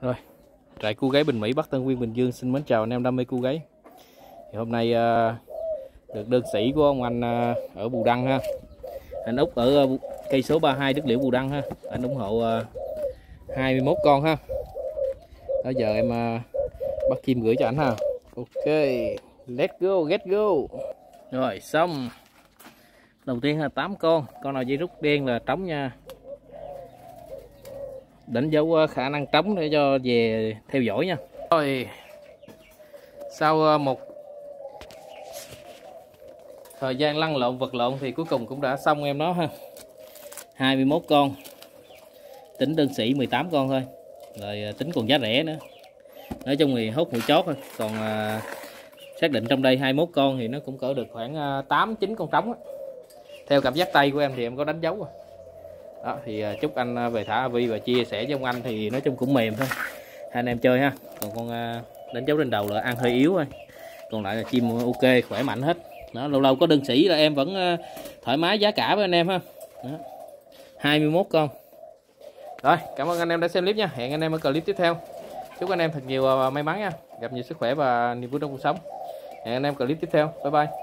Rồi, trại cu gáy Bình Mỹ Bắc Tân Nguyên Bình Dương xin mến chào anh em đam mê cu gáy. Thì hôm nay à, được đơn sĩ của ông anh à, ở Bù Đăng ha. Anh Úc ở à, cây số 32 Đức Liễu Bù Đăng ha. Anh ủng hộ 21 con ha. Đó giờ em bắt chim gửi cho anh ha. Ok, let's go, get go. Rồi xong. Đầu tiên là 8 con, con nào dây rút đen là trống nha đánh dấu ờ, khả năng trống để cho về theo dõi nha. Rồi sau ờ, một thời gian lăn lộn vật lộn thì cuối cùng cũng đã xong em nó ha. 21 con. Tính đơn sĩ 18 con thôi. Rồi ờ, tính còn giá rẻ nữa. Nói chung thì hốt mũi chót thôi. Còn à, xác định trong đây 21 con thì nó cũng cỡ được khoảng à, 8 9 con trống á. theo cảm giác tay của em thì em có đánh dấu rồi đó, thì à, chúc anh à, về thả vi và chia sẻ với ông anh thì nói chung cũng mềm thôi. Hai anh em chơi ha. Còn con à, đánh dấu trên đầu là ăn hơi yếu thôi còn lại là chim ok, khỏe mạnh hết. Đó, lâu lâu có đơn sĩ là em vẫn thoải mái giá cả với anh em ha. Đó. 21 con. Rồi, cảm ơn anh em đã xem clip nha. Hẹn anh em ở clip tiếp theo. Chúc anh em thật nhiều may mắn nha. Gặp nhiều sức khỏe và niềm vui trong cuộc sống. Hẹn anh em clip tiếp theo. Bye bye.